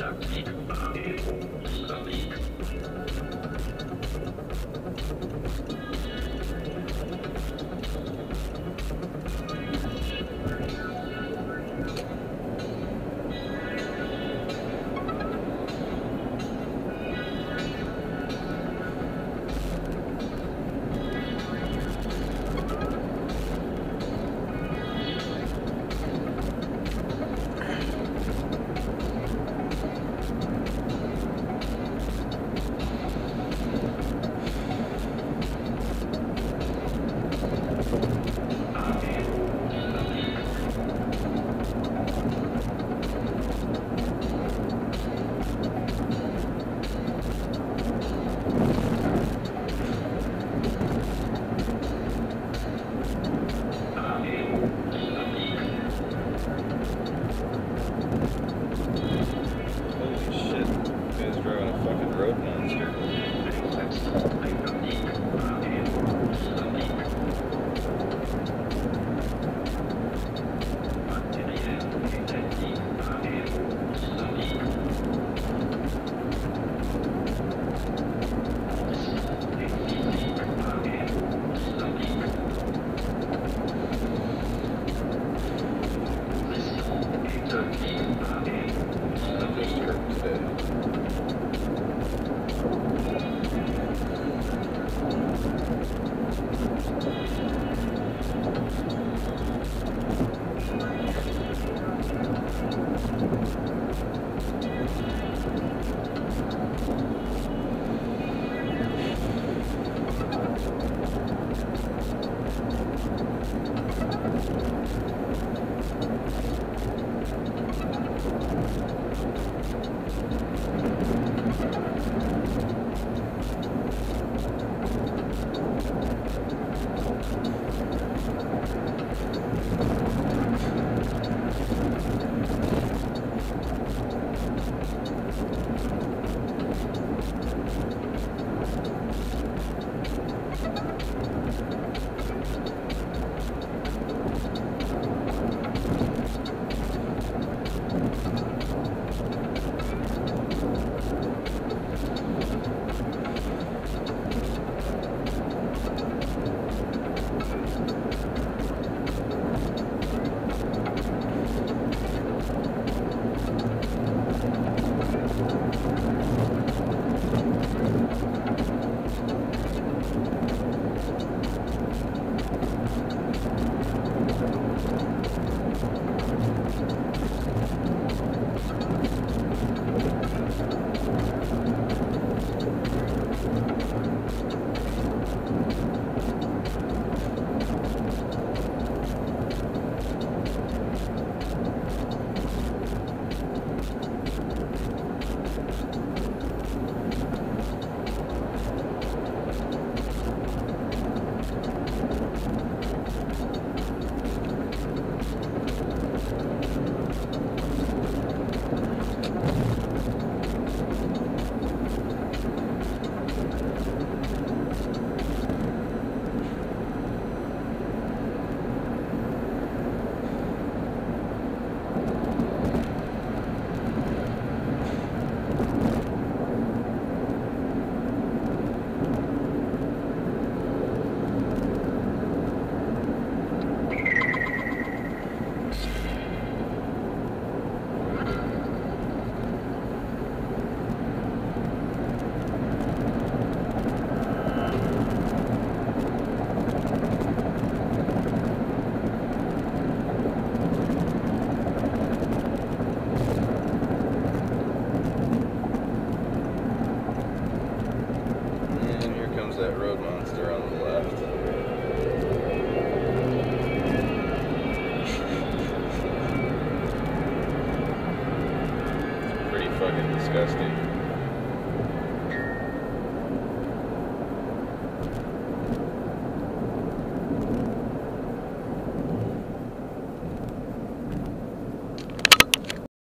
Thank you. Yeah. that road monster on the left. Pretty fucking disgusting.